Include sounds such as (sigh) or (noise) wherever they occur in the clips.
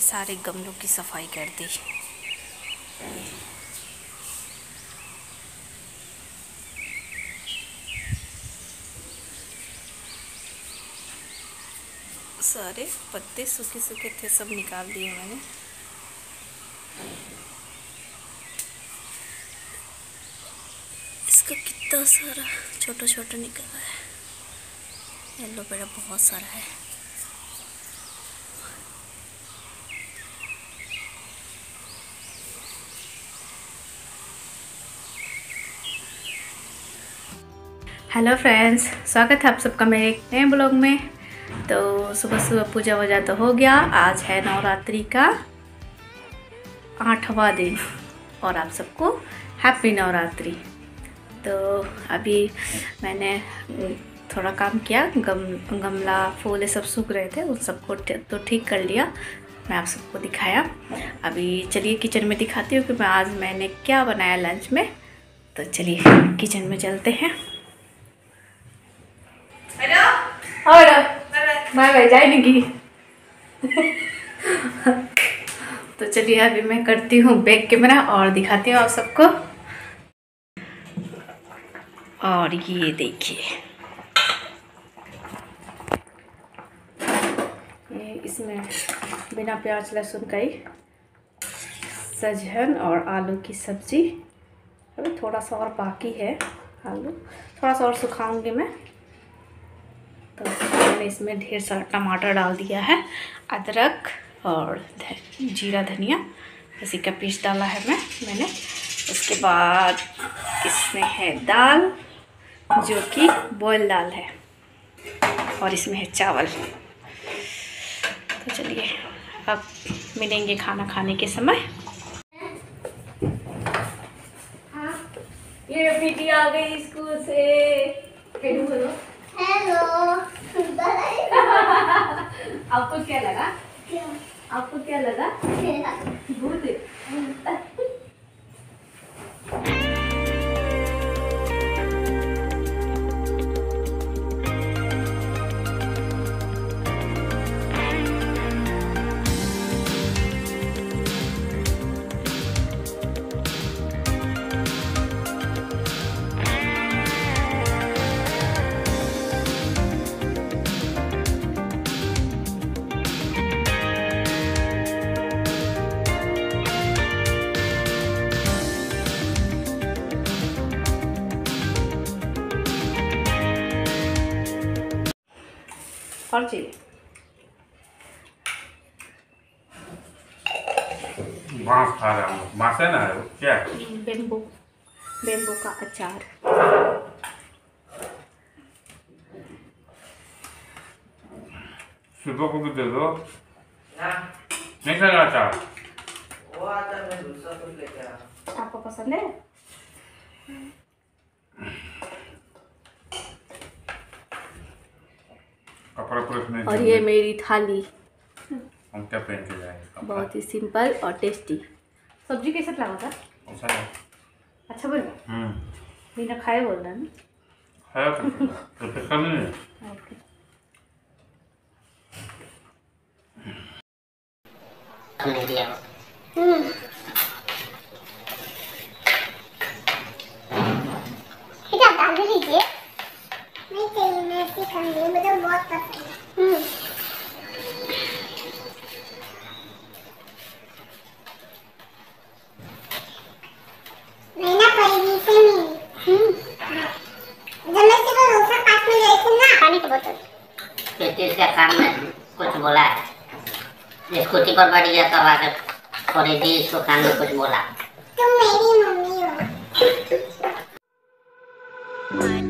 सारे गमलों की सफ़ाई कर दी। सारे पत्ते सूखे सूखे थे, सब निकाल दिए मैंने। इसका कितना सारा छोटा छोटा निकला है। येलो पेड़ा बहुत सारा है। हेलो फ्रेंड्स स्वागत है आप सबका मेरे एक नए ब्लॉग में। तो सुबह सुबह पूजा वूजा तो हो गया। आज है नवरात्रि का आठवां दिन। और आप सबको हैप्पी नवरात्रि। तो अभी मैंने थोड़ा काम किया। गम, गमला, फूल ये सब सूख रहे थे। उन सबको तो ठीक कर लिया। मैं आप सबको दिखाया। अभी चलिए किचन में दिखाती हूँ कि मैं आज मैंने क्या बनाया लंच में। तो चलिए किचन में चलते हैं। और भाई जाए नहीं तो चलिए अभी मैं करती हूँ बैक कैमरा और दिखाती हूँ आप सबको। और ये देखिए। ये इसमें बिना प्याज लहसुन का ही सजहन और आलू की सब्ज़ी। अभी थोड़ा सा और बाकी है आलू। थोड़ा सा और सुखाऊँगी मैं। तो मैंने इसमें ढेर सारा टमाटर डाल दिया है, अदरक और जीरा, धनिया, इसी का पीस डाला है मैं, मैंने। उसके बाद इसमें है दाल, जो कि बॉयल दाल है, और इसमें है चावल। तो चलिए, अब मिलेंगे खाना खाने के समय। ये बेटी आ गई स्कूल से हेलो हेलो हेलो आपको क्या लगा? आपको क्या लगा? भूत। और चाहिए बाँस खा रहा हूँ। बाँस है ना क्या? बेम्बू। बेम्बू का अचार। सुबह को भी दे दो। नहीं खाएगा अचार वो आता मैं दूसरा कुछ लेके आ आपको पसंद है कपड़ा पूरे नहीं और ये मेरी थाली। हम क्या पहन के जाएँगे बहुत ही सिंपल और टेस्टी। सब्ज़ी कैसे लगा था अच्छा बोल हम्म। बिना खाए बोल रहा है ना? ओके। ठीक है डाल दीजिए। नहीं ऐसे खाऊँगी मुझे बहुत पसंद है। मैं ना पहले से मिली जब मैं सिर्फ़ रोसा पास में गई थी ना पानी की बोतल। पेटिस का काम में कुछ बोला। है स्कूटी पर बैठ गया तब आकर थोड़ी दी इसको कान में कुछ बोला। तुम मेरी मम्मी हो। (laughs)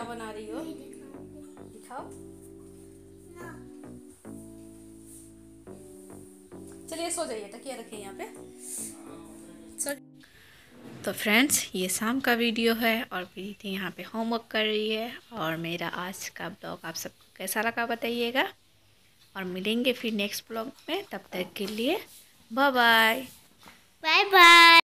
क्या बना रही हो? दिखाओ। चलिए सो जाइए तकिया रखिए यहाँ पे। तो फ्रेंड्स ये शाम का वीडियो है और प्रीति यहाँ पे होमवर्क कर रही है और मेरा आज का ब्लॉग आप सबको कैसा लगा बताइएगा। और मिलेंगे फिर नेक्स्ट ब्लॉग में तब तक के लिए बाय बाय बाय बाय